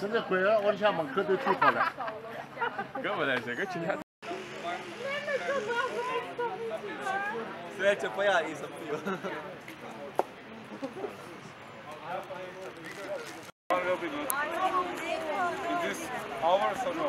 真的贵啊！我想门口都退跑了。搿勿来塞，搿今天。Sreća pa ja nisam pio. Is this ours or no?